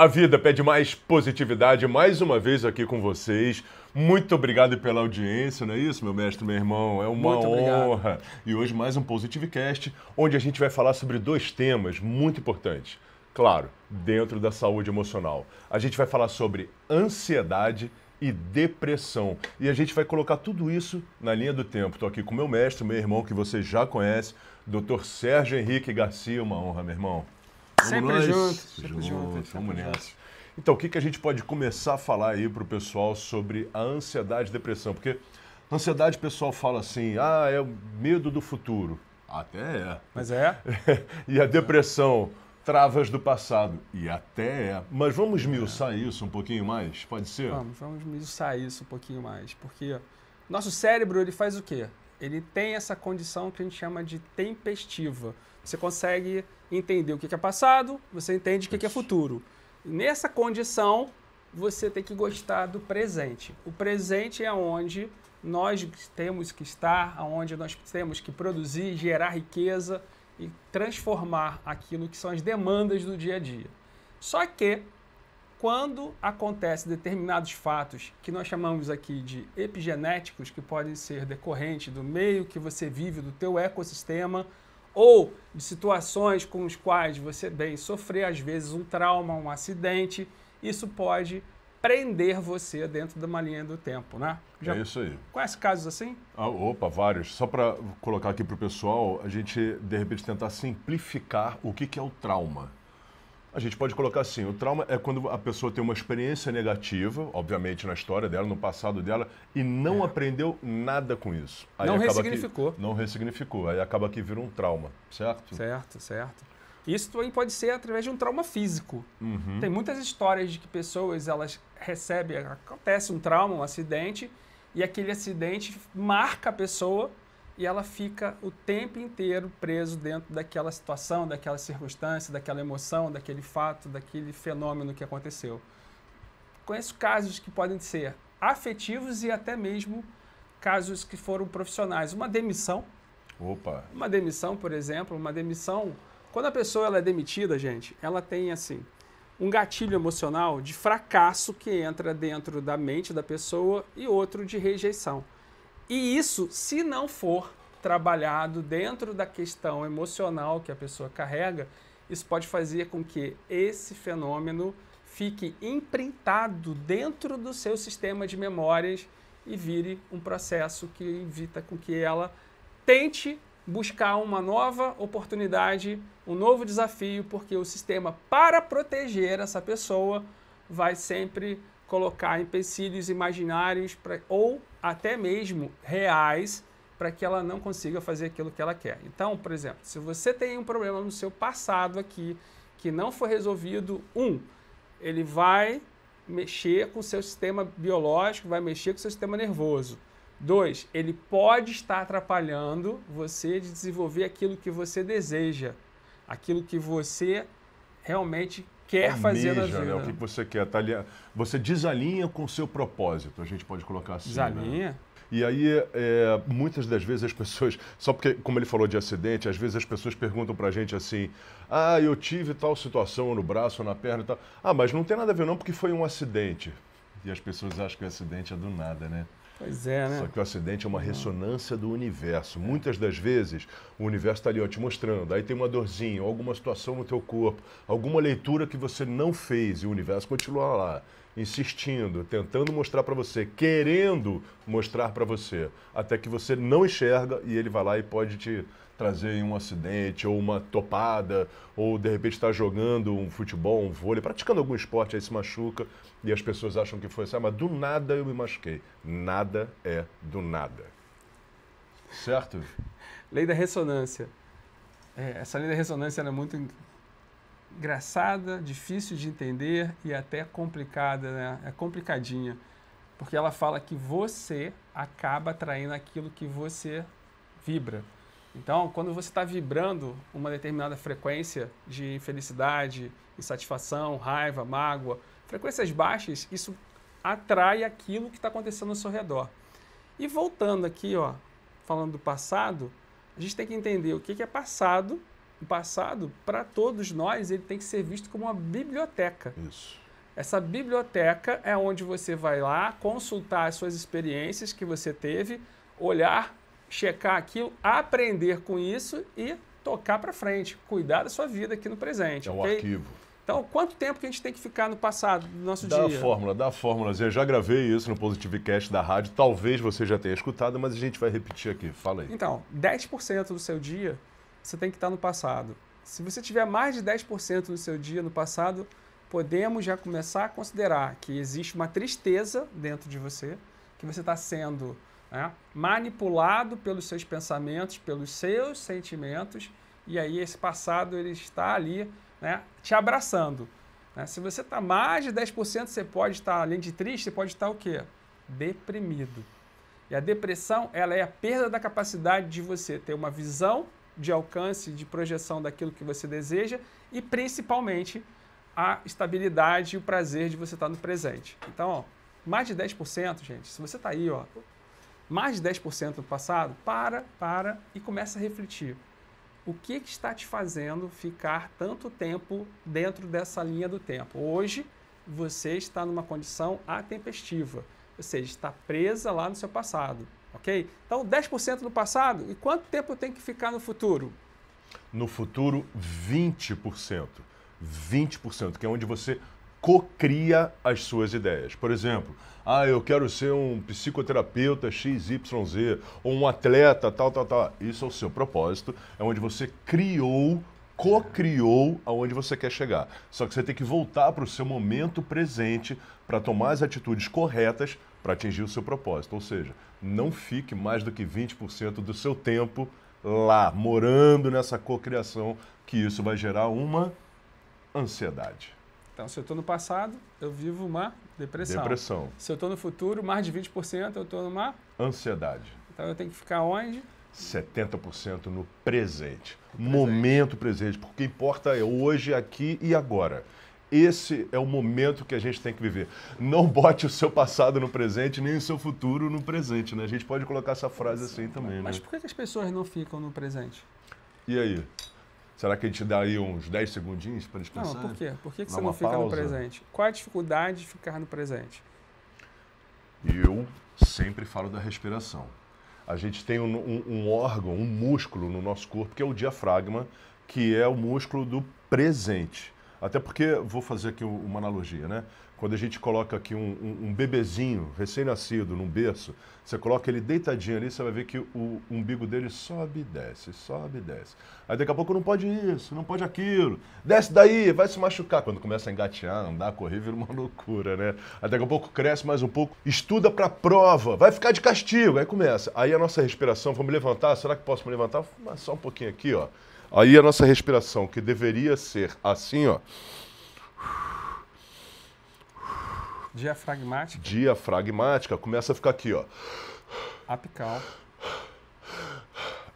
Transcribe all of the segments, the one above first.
A vida pede mais positividade, mais uma vez aqui com vocês. Muito obrigado pela audiência, não é isso, meu mestre, meu irmão? É uma Muito honra. E hoje mais um Positivecast, onde a gente vai falar sobre dois temas muito importantes. Claro, dentro da saúde emocional. A gente vai falar sobre ansiedade e depressão. E a gente vai colocar tudo isso na linha do tempo. Estou aqui com meu mestre, meu irmão, que você já conhece, Dr. Sérgio Henrique Garcia. Uma honra, meu irmão. Vamos Sempre nós? junto, sempre junto, Vamos nessa. Então, o que, que a gente pode começar a falar aí para o pessoal sobre a ansiedade e depressão? Porque ansiedade, o pessoal fala assim, ah, é o medo do futuro. Até é. Mas é? e a depressão, travas do passado. E até é. Mas vamos esmiuçar isso um pouquinho mais? Pode ser? Vamos, vamos esmiuçar isso um pouquinho mais. Porque nosso cérebro, ele faz o quê? Ele tem essa condição que a gente chama de tempestiva. Você consegue entender o que é passado, você entende o que é futuro. Nessa condição, você tem que gostar do presente. O presente é onde nós temos que estar, onde nós temos que produzir, gerar riqueza e transformar aquilo que são as demandas do dia a dia. Só que quando acontecem determinados fatos que nós chamamos aqui de epigenéticos, que podem ser decorrentes do meio que você vive, do teu ecossistema, ou de situações com os quais você bem sofrer às vezes um trauma, um acidente, isso pode prender você dentro de uma linha do tempo, né? Já É isso aí. conhece casos assim? Ah, opa, vários. Só para colocar aqui para o pessoal, a gente, de repente, tentar simplificar o que, que é o trauma. A gente pode colocar assim: o trauma é quando a pessoa tem uma experiência negativa, obviamente na história dela, no passado dela, e não aprendeu nada com isso. Aí Não acaba que- ressignificou. não ressignificou. Aí acaba que vira um trauma, certo? Certo, certo. Isso também pode ser através de um trauma físico. Uhum. Tem muitas histórias de que pessoas elas recebem, acontece um trauma, um acidente, e aquele acidente marca a pessoa e ela fica o tempo inteiro preso dentro daquela situação, daquela circunstância, daquela emoção, daquele fato, daquele fenômeno que aconteceu. Conheço casos que podem ser afetivos e até mesmo casos que foram profissionais. Uma demissão, Opa. uma demissão, por exemplo, uma demissão, quando a pessoa ela é demitida, gente, ela tem assim um gatilho emocional de fracasso que entra dentro da mente da pessoa e outro de rejeição. E isso, se não for trabalhado dentro da questão emocional que a pessoa carrega, isso pode fazer com que esse fenômeno fique imprintado dentro do seu sistema de memórias e vire um processo que evita com que ela tente buscar uma nova oportunidade, um novo desafio, porque o sistema, para proteger essa pessoa, vai sempre colocar empecilhos imaginários pra, ou até mesmo reais para que ela não consiga fazer aquilo que ela quer. Então, por exemplo, se você tem um problema no seu passado aqui que não foi resolvido, um, ele vai mexer com o seu sistema biológico, vai mexer com o seu sistema nervoso. Dois, ele pode estar atrapalhando você de desenvolver aquilo que você deseja, aquilo que você realmente quer fazer na Almeja, vida. né? O que você quer? Tá ali- Você desalinha com o seu propósito, a gente pode colocar assim. né? E aí, é, muitas das vezes as pessoas, só porque, como ele falou de acidente, às vezes as pessoas perguntam pra gente assim: ah, eu tive tal situação no braço ou na perna e tal. Ah, mas não tem nada a ver não, porque foi um acidente. E as pessoas acham que o acidente é do nada, né? Pois é, né? Só que o acidente é uma ressonância do universo. Muitas das vezes, o universo está ali ó, te mostrando. Aí tem uma dorzinha, alguma situação no teu corpo, alguma leitura que você não fez e o universo continua lá, insistindo, tentando mostrar para você, querendo mostrar para você, até que você não enxerga e ele vai lá e pode te trazer um acidente ou uma topada, ou de repente está jogando um futebol, um vôlei, praticando algum esporte, aí se machuca e as pessoas acham que foi assim, ah, mas do nada eu me machuquei. Nada é do nada. Certo? Lei da ressonância. É, essa lei da ressonância era muito en- engraçada, difícil de entender e até complicada, né? É complicadinha. Porque ela fala que você acaba atraindo aquilo que você vibra. Então, quando você está vibrando uma determinada frequência de infelicidade, insatisfação, raiva, mágoa, frequências baixas, isso atrai aquilo que está acontecendo ao seu redor. E voltando aqui, ó, falando do passado, a gente tem que entender o que é passado passado, para todos nós, ele tem que ser visto como uma biblioteca. Isso. Essa biblioteca é onde você vai lá consultar as suas experiências que você teve, olhar, checar aquilo, aprender com isso e tocar para frente, cuidar da sua vida aqui no presente. É um okay? arquivo. Então, quanto tempo que a gente tem que ficar no passado do nosso dá dia? Dá a fórmula, dá a fórmula. Eu já gravei isso no Positivecast da rádio. Talvez você já tenha escutado, mas a gente vai repetir aqui. Fala aí. Então, 10% do seu dia você tem que estar no passado. Se você tiver mais de 10% do seu dia no passado, podemos já começar a considerar que existe uma tristeza dentro de você, que você está sendo né, manipulado pelos seus pensamentos, pelos seus sentimentos, e aí esse passado ele está ali né, te abraçando. Né? Se você está mais de 10%, você pode estar, além de triste, você pode estar o quê? Deprimido. E a depressão ela é a perda da capacidade de você ter uma visão de alcance, de projeção daquilo que você deseja e principalmente a estabilidade e o prazer de você estar no presente. Então, ó, mais de 10%, gente, se você está aí, ó, mais de 10% no passado, para, para e começa a refletir o que, que está te fazendo ficar tanto tempo dentro dessa linha do tempo. Hoje, você está numa condição atempestiva, ou seja, está presa lá no seu passado, ok? Então, 10% no passado, e quanto tempo tem que ficar no futuro? No futuro, 20%. 20%, que é onde você cocria as suas ideias. Por exemplo, ah, eu quero ser um psicoterapeuta XYZ, ou um atleta, tal, tal, tal. Isso é o seu propósito, é onde você criou, co-criou aonde você quer chegar. Só que você tem que voltar para o seu momento presente para tomar as atitudes corretas para atingir o seu propósito. Ou seja, não fique mais do que 20% do seu tempo lá, morando nessa cocriação, que isso vai gerar uma ansiedade. Então, se eu estou no passado, eu vivo uma depressão. Depressão. Se eu estou no futuro, mais de 20% eu estou numa... Ansiedade. Então, eu tenho que ficar onde? 70% no presente. presente. Momento presente. Porque o que importa é hoje, aqui e agora. Esse é o momento que a gente tem que viver. Não bote o seu passado no presente, nem o seu futuro no presente, né? A gente pode colocar essa frase assim também, né? Mas por que as pessoas não ficam no presente? E aí? Será que a gente dá aí uns 10 segundinhos para eles pensarem? Não, por quê? Por que, que você não fica pausa? no presente? Qual a dificuldade de ficar no presente? Eu sempre falo da respiração. A gente tem um, um, um, órgão, um músculo no nosso corpo, que é o diafragma, que é o músculo do presente. Até porque, vou fazer aqui uma analogia, né? Quando a gente coloca aqui um, um, um bebezinho recém-nascido num berço, você coloca ele deitadinho ali, você vai ver que o umbigo dele sobe e desce, sobe e desce. Aí daqui a pouco não pode isso, não pode aquilo, desce daí, vai se machucar. Quando começa a engatear, andar, correr, vira uma loucura, né? Aí daqui a pouco cresce mais um pouco, estuda para prova, vai ficar de castigo, aí começa. Aí a nossa respiração, vamos levantar, será que posso me levantar? Só um pouquinho aqui, ó. Aí a nossa respiração, que deveria ser assim, ó. Diafragmática. Diafragmática, começa a ficar aqui, ó. Apical.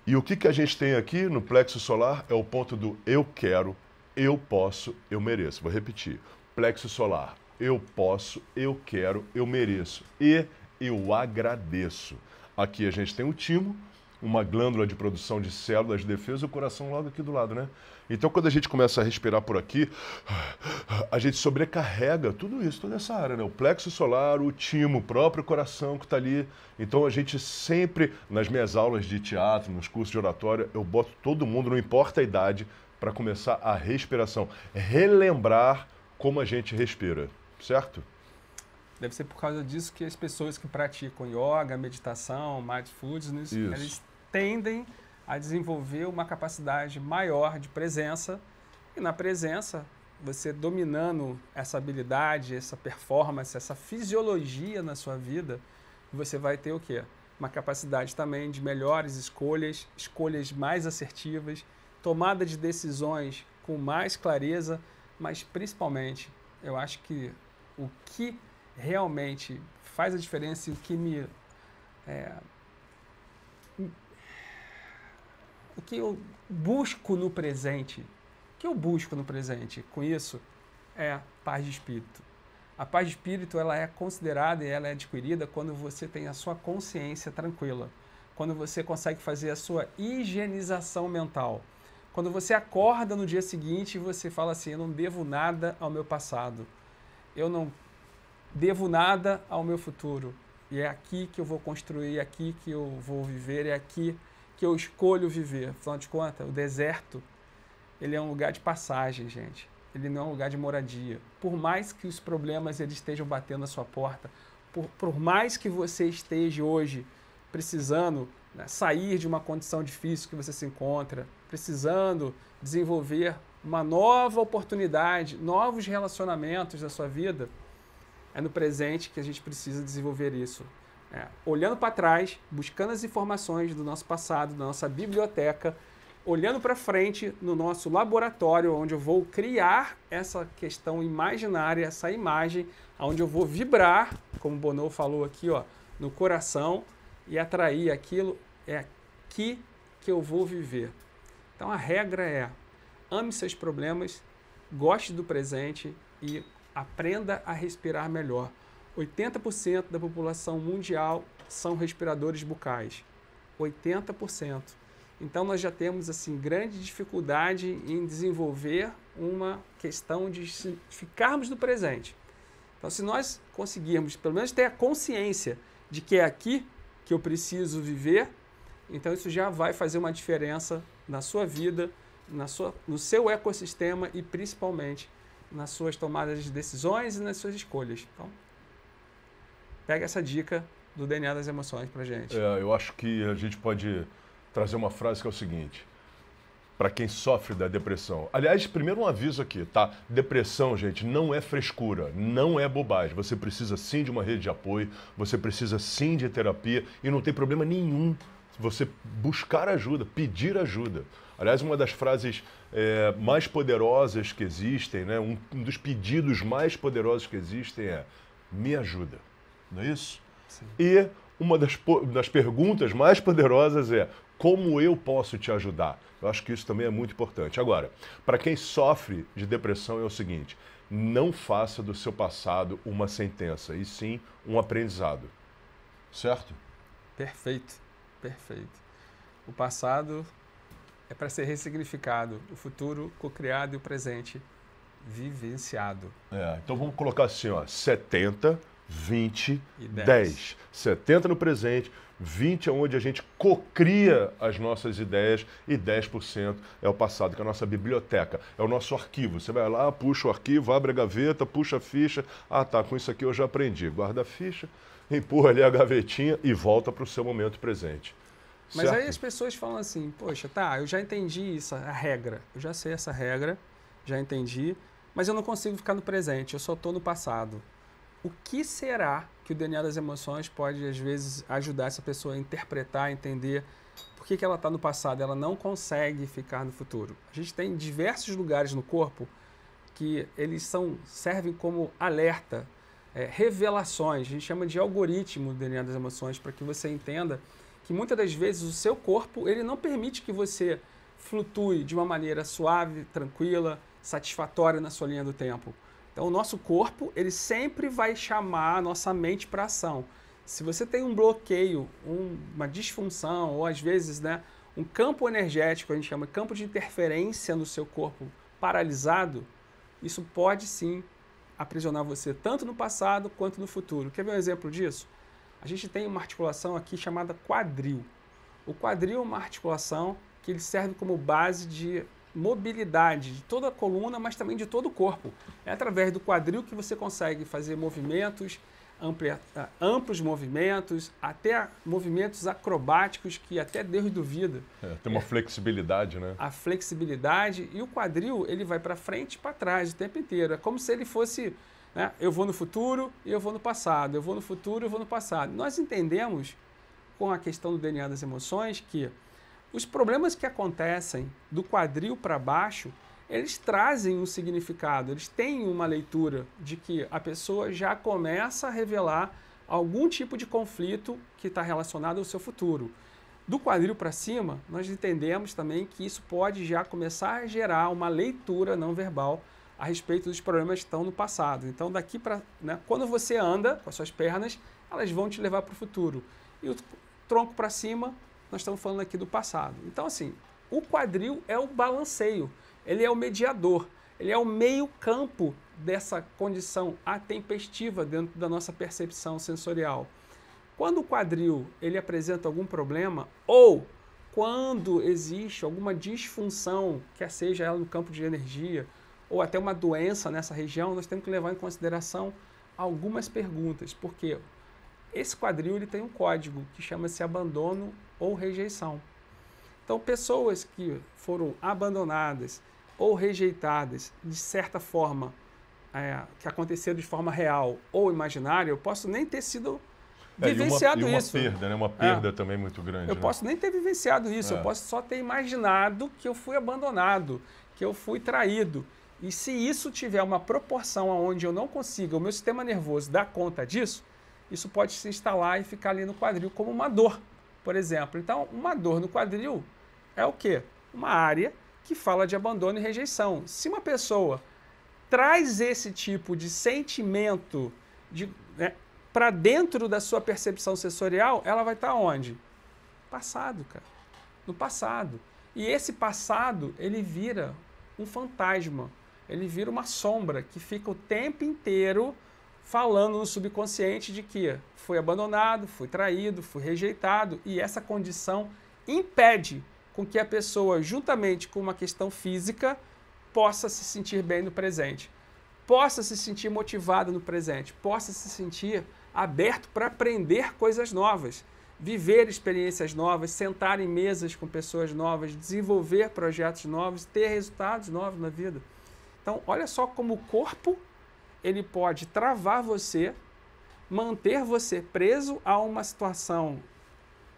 E o que, que a gente tem aqui no plexo solar é o ponto do eu quero, eu posso, eu mereço. Vou repetir. Plexo solar, eu posso, eu quero, eu mereço. E eu agradeço. Aqui a gente tem o timo, uma glândula de produção de células de defesa e o coração logo aqui do lado, né? Então, quando a gente começa a respirar por aqui, a gente sobrecarrega tudo isso, toda essa área, né? O plexo solar, o timo, o próprio coração que está ali. Então, a gente sempre, nas minhas aulas de teatro, nos cursos de oratória, eu boto todo mundo, não importa a idade, para começar a respiração. Relembrar como a gente respira, certo? Deve ser por causa disso que as pessoas que praticam yoga, meditação, mindfulness, eles tendem a desenvolver uma capacidade maior de presença e na presença você dominando essa habilidade, essa performance, essa fisiologia na sua vida, você vai ter o quê? Uma capacidade também de melhores escolhas, escolhas mais assertivas, tomada de decisões com mais clareza, mas principalmente, eu acho que o que realmente faz a diferença e o que me é, o que eu busco no presente, o que eu busco no presente com isso é paz de espírito. A paz de espírito ela é considerada e ela é adquirida quando você tem a sua consciência tranquila, quando você consegue fazer a sua higienização mental. Quando você acorda no dia seguinte, você fala assim: eu não devo nada ao meu passado. Eu não devo nada ao meu futuro. E é aqui que eu vou construir, é aqui que eu vou viver, é aqui que eu escolho viver. Afinal de contas, o deserto, ele é um lugar de passagem, gente. Ele não é um lugar de moradia. Por mais que os problemas eles estejam batendo na sua porta, por, por mais que você esteja hoje precisando né, sair de uma condição difícil que você se encontra, precisando desenvolver uma nova oportunidade, novos relacionamentos na sua vida, é no presente que a gente precisa desenvolver isso. É, olhando para trás, buscando as informações do nosso passado, da nossa biblioteca, olhando para frente no nosso laboratório, onde eu vou criar essa questão imaginária, essa imagem, onde eu vou vibrar, como Bono falou aqui, ó, no coração e atrair aquilo. É aqui que eu vou viver. Então a regra é: ame seus problemas, goste do presente e aprenda a respirar melhor. 80% da população mundial são respiradores bucais. 80%. Então nós já temos assim grande dificuldade em desenvolver uma questão de ficarmos no presente. Então se nós conseguirmos pelo menos ter a consciência de que é aqui que eu preciso viver, então isso já vai fazer uma diferença na sua vida, na sua, no seu ecossistema e principalmente nas suas tomadas de decisões e nas suas escolhas. Então, pega essa dica do DNA das emoções para gente. É, eu acho que a gente pode trazer uma frase que é o seguinte: para quem sofre da depressão. Aliás, primeiro um aviso aqui, tá? Depressão, gente, não é frescura, não é bobagem. Você precisa sim de uma rede de apoio, você precisa sim de terapia e não tem problema nenhum você buscar ajuda, pedir ajuda. Aliás, uma das frases é, mais poderosas que existem, né? Um, um, dos pedidos mais poderosos que existem é me ajuda. Não é isso? Sim. E uma das, das perguntas mais poderosas é como eu posso te ajudar? Eu acho que isso também é muito importante. Agora, para quem sofre de depressão é o seguinte: não faça do seu passado uma sentença, e sim um aprendizado. Certo? Perfeito, perfeito. O passado é para ser ressignificado, o futuro co-criado e o presente vivenciado. É, então vamos colocar assim, ó, 70, 20, e 10. 10. 70 no presente, 20 é onde a gente cocria as nossas ideias e 10% é o passado, que é a nossa biblioteca, é o nosso arquivo. Você vai lá, puxa o arquivo, abre a gaveta, puxa a ficha. Ah, tá, com isso aqui eu já aprendi. Guarda a ficha, empurra ali a gavetinha e volta para o seu momento presente. Mas certo? aí as pessoas falam assim, poxa, tá, eu já entendi isso, a regra, eu já sei essa regra, já entendi, mas eu não consigo ficar no presente, eu só estou no passado. O que será que o DNA das emoções pode, às vezes, ajudar essa pessoa a interpretar, a entender por que, que ela está no passado, ela não consegue ficar no futuro? A gente tem diversos lugares no corpo que eles são, servem como alerta, é, revelações, a gente chama de algoritmo do DNA das emoções, para que você entenda que muitas das vezes o seu corpo ele não permite que você flutue de uma maneira suave, tranquila, satisfatória na sua linha do tempo. Então o nosso corpo ele sempre vai chamar a nossa mente para ação. Se você tem um bloqueio, um, uma disfunção ou às vezes né, um campo energético, a gente chama campo de interferência no seu corpo paralisado, isso pode sim aprisionar você tanto no passado quanto no futuro. Quer ver um exemplo disso? a gente tem uma articulação aqui chamada quadril. O quadril é uma articulação que ele serve como base de mobilidade de toda a coluna, mas também de todo o corpo. É através do quadril que você consegue fazer movimentos, amplia, ah, amplos movimentos, até movimentos acrobáticos que até Deus duvida. É, tem uma é, flexibilidade, né? A flexibilidade e o quadril ele vai para frente e para trás o tempo inteiro. É como se ele fosse né? Eu vou no futuro e eu vou no passado. Eu vou no futuro e eu vou no passado. Nós entendemos, com a questão do DNA das emoções, que os problemas que acontecem do quadril para baixo, eles trazem um significado, eles têm uma leitura de que a pessoa já começa a revelar algum tipo de conflito que está relacionado ao seu futuro. Do quadril para cima, nós entendemos também que isso pode já começar a gerar uma leitura não verbal a respeito dos problemas que estão no passado. Então, daqui para. Né, quando você anda com as suas pernas, elas vão te levar para o futuro. E o tronco para cima, nós estamos falando aqui do passado. Então, assim, O quadril é o balanceio, ele é o mediador, ele é o meio campo dessa condição atempestiva dentro da nossa percepção sensorial. Quando o quadril ele apresenta algum problema ou quando existe alguma disfunção, quer seja ela no campo de energia ou até uma doença nessa região, nós temos que levar em consideração algumas perguntas, porque esse quadril ele tem um código que chama-se abandono ou rejeição. Então, pessoas que foram abandonadas ou rejeitadas de certa forma, é, que aconteceram de forma real ou imaginária, eu posso nem ter sido é, vivenciado e uma, e uma isso. perda, né? Uma perda é. também muito grande. Eu né? posso nem ter vivenciado isso, eu é. posso só ter imaginado que eu fui abandonado, que eu fui traído. E se isso tiver uma proporção aonde eu não consiga, o meu sistema nervoso dar conta disso, isso pode se instalar e ficar ali no quadril como uma dor, por exemplo. Então, uma dor no quadril é o quê? Uma área que fala de abandono e rejeição. Se uma pessoa traz esse tipo de sentimento de, né, para dentro da sua percepção sensorial, ela vai estar tá onde? Passado, cara. No passado. E esse passado, ele vira um fantasma. Ele vira uma sombra que fica o tempo inteiro falando no subconsciente de que foi abandonado, foi traído, foi rejeitado. E essa condição impede com que a pessoa, juntamente com uma questão física, possa se sentir bem no presente, possa se sentir motivado no presente, possa se sentir aberto para aprender coisas novas, viver experiências novas, sentar em mesas com pessoas novas, desenvolver projetos novos, ter resultados novos na vida. Então, olha só como o corpo ele pode travar você, manter você preso a uma situação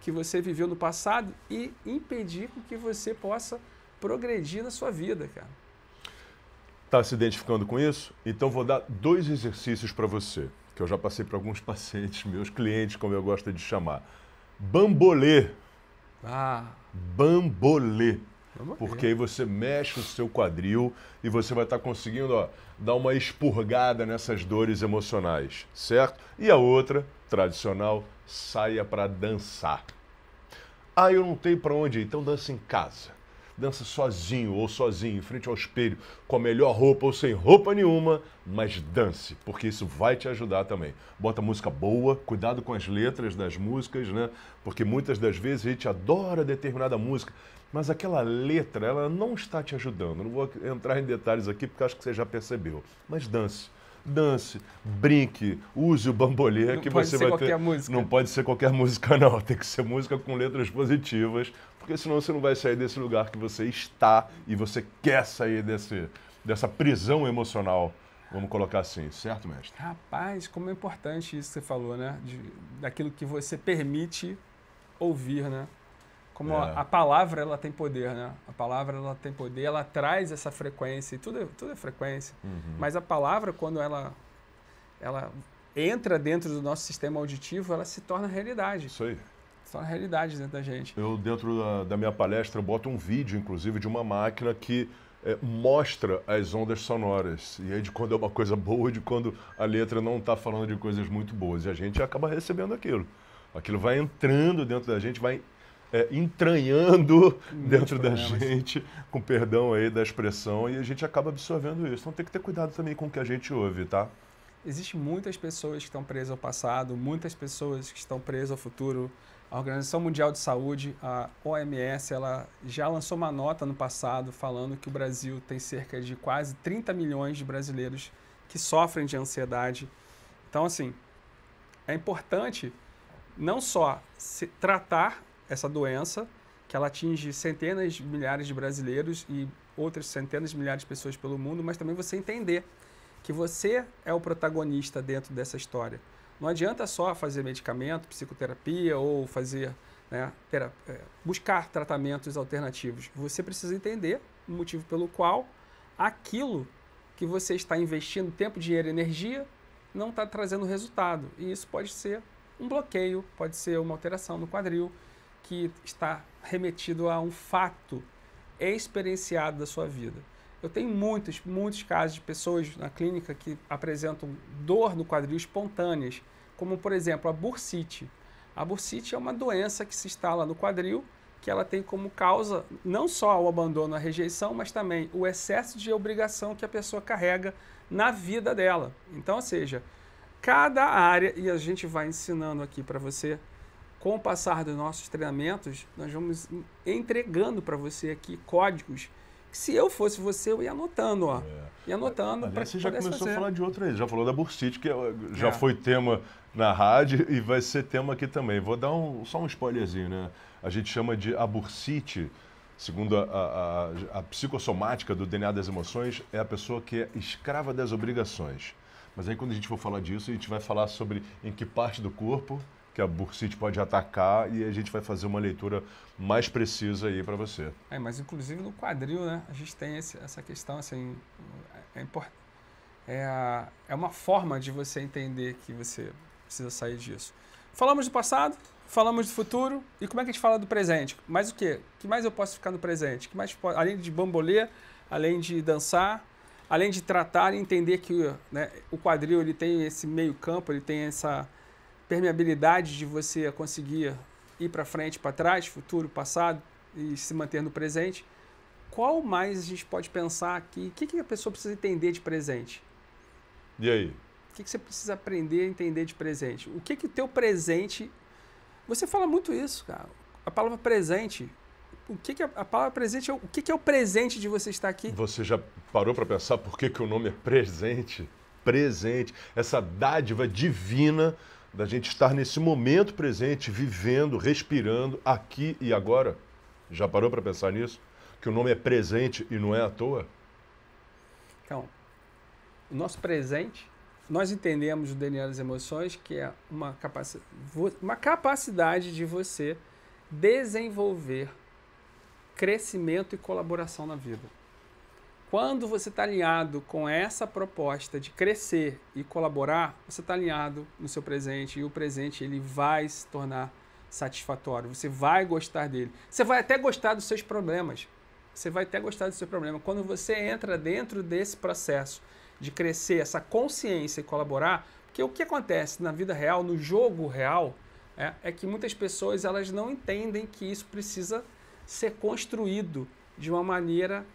que você viveu no passado e impedir que você possa progredir na sua vida, cara. Está se identificando com isso? Então vou dar dois exercícios para você que eu já passei para alguns pacientes, meus clientes, como eu gosto de chamar. Bambolê. Ah. Bambolê. Porque aí você mexe o seu quadril e você vai estar tá conseguindo ó, dar uma expurgada nessas dores emocionais, certo? E a outra, tradicional, saia para dançar. Ah, eu não tenho para onde ir, então dança em casa dança sozinho ou sozinho, em frente ao espelho, com a melhor roupa ou sem roupa nenhuma, mas dance, porque isso vai te ajudar também. Bota música boa, cuidado com as letras das músicas, né? Porque muitas das vezes a gente adora determinada música, mas aquela letra, ela não está te ajudando. Não vou entrar em detalhes aqui porque acho que você já percebeu. Mas dance dance, brinque, use o bambolê não que você vai ter. Música. Não pode ser qualquer música não, tem que ser música com letras positivas, porque senão você não vai sair desse lugar que você está e você quer sair desse, dessa prisão emocional. Vamos colocar assim, certo, mestre? Rapaz, como é importante isso que você falou, né? De, daquilo que você permite ouvir, né? Como é. a, a, palavra ela tem poder, né? A palavra ela tem poder, ela traz essa frequência, e tudo é, tudo é frequência. Uhum. Mas a palavra, quando ela, ela entra dentro do nosso sistema auditivo, ela se torna realidade. Isso aí. Se torna realidade dentro da gente. Eu, dentro da, da minha palestra, boto um vídeo, inclusive, de uma máquina que é, mostra as ondas sonoras. E aí de quando é uma coisa boa e de quando a letra não está falando de coisas muito boas. E a gente acaba recebendo aquilo. Aquilo vai entrando dentro da gente, vai é, entranhando dentro da gente, com perdão aí da expressão, e a gente acaba absorvendo isso. Então tem que ter cuidado também com o que a gente ouve, tá? Existem muitas pessoas que estão presas ao passado, muitas pessoas que estão presas ao futuro. A Organização Mundial de Saúde, a OMS, ela já lançou uma nota no passado falando que o Brasil tem cerca de quase 30 milhões de brasileiros que sofrem de ansiedade. Então, assim, é importante não só se tratar essa doença, que ela atinge centenas de milhares de brasileiros e outras centenas de milhares de pessoas pelo mundo, mas também você entender que você é o protagonista dentro dessa história. Não adianta só fazer medicamento, psicoterapia ou fazer né, ter, é, buscar tratamentos alternativos. Você precisa entender o motivo pelo qual aquilo que você está investindo tempo, dinheiro e energia não está trazendo resultado. E isso pode ser um bloqueio, pode ser uma alteração no quadril, que está remetido a um fato experienciado da sua vida. Eu tenho muitos, muitos casos de pessoas na clínica que apresentam dor no quadril espontâneas, como por exemplo a bursite. A bursite é uma doença que se instala no quadril que ela tem como causa não só o abandono, a rejeição, mas também o excesso de obrigação que a pessoa carrega na vida dela. Então, ou seja, cada área, e a gente vai ensinando aqui para você, com o passar dos nossos treinamentos, nós vamos entregando para você aqui códigos se eu fosse você, eu ia anotando, ó. É. Ia anotando para Você já começou fazer. a falar de outra aí, já falou da Bursite, que é, já é. foi tema na rádio e vai ser tema aqui também. Vou dar um, só um spoilerzinho, né? A gente chama de a bursite, segundo a, a, a, psicossomática do DNA das emoções, é a pessoa que é escrava das obrigações. Mas aí quando a gente for falar disso, a gente vai falar sobre em que parte do corpo que a bursite pode atacar e a gente vai fazer uma leitura mais precisa aí para você. É, mas inclusive no quadril, né, a gente tem esse, essa questão assim, é, é, a, é uma forma de você entender que você precisa sair disso. Falamos do passado, falamos do futuro e como é que a gente fala do presente? Mais o quê? Que mais eu posso ficar no presente? Que mais além de bambolê, além de dançar, além de tratar e entender que né, o quadril ele tem esse meio campo, ele tem essa permeabilidade de você conseguir ir para frente, para trás, futuro, passado e se manter no presente. Qual mais a gente pode pensar aqui? O que, que a pessoa precisa entender de presente? E aí? O que, que você precisa aprender a entender de presente? O que que o teu presente... Você fala muito isso, cara. A palavra presente. O que, que a, a palavra presente é o que, que é o presente de você estar aqui? Você já parou para pensar por que, que o nome é presente? Presente. Essa dádiva divina da gente estar nesse momento presente, vivendo, respirando aqui e agora? Já parou para pensar nisso? Que o nome é presente e não é à toa? Então, o nosso presente, nós entendemos o DNA das emoções que é uma, capaci uma capacidade de você desenvolver crescimento e colaboração na vida. Quando você está alinhado com essa proposta de crescer e colaborar, você está alinhado no seu presente e o presente ele vai se tornar satisfatório. Você vai gostar dele. Você vai até gostar dos seus problemas. Você vai até gostar do seu problema. Quando você entra dentro desse processo de crescer, essa consciência e colaborar, porque o que acontece na vida real, no jogo real, é, é que muitas pessoas elas não entendem que isso precisa ser construído de uma maneira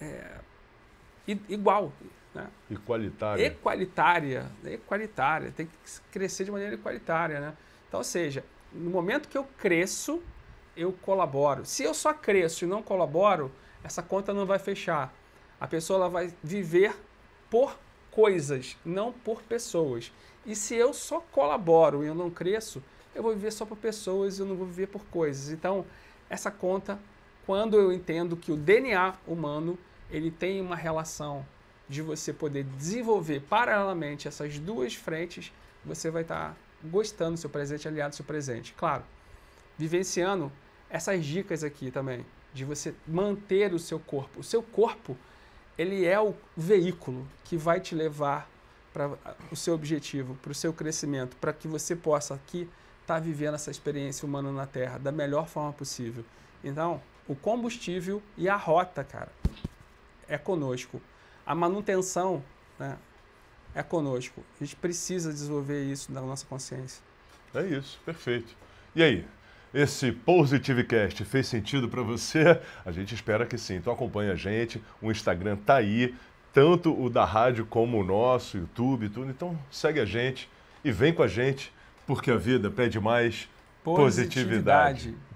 é, igual. Né? Equalitária. Equalitária. Equalitária. Tem que crescer de maneira equalitária. Né? Então, ou seja, no momento que eu cresço, eu colaboro. Se eu só cresço e não colaboro, essa conta não vai fechar. A pessoa ela vai viver por coisas, não por pessoas. E se eu só colaboro e eu não cresço, eu vou viver só por pessoas e eu não vou viver por coisas. Então, essa conta, quando eu entendo que o DNA humano ele tem uma relação de você poder desenvolver paralelamente essas duas frentes, você vai estar gostando do seu presente, aliado do seu presente. Claro, vivenciando essas dicas aqui também, de você manter o seu corpo. O seu corpo, ele é o veículo que vai te levar para o seu objetivo, para o seu crescimento, para que você possa aqui estar tá vivendo essa experiência humana na Terra da melhor forma possível. Então, o combustível e a rota, cara, é conosco. A manutenção né, é conosco. A gente precisa desenvolver isso na nossa consciência. É isso, perfeito. E aí, esse Positivecast fez sentido para você? A gente espera que sim. Então acompanha a gente, o Instagram tá aí, tanto o da rádio como o nosso, YouTube, tudo. Então segue a gente e vem com a gente, porque a vida pede mais positividade. positividade.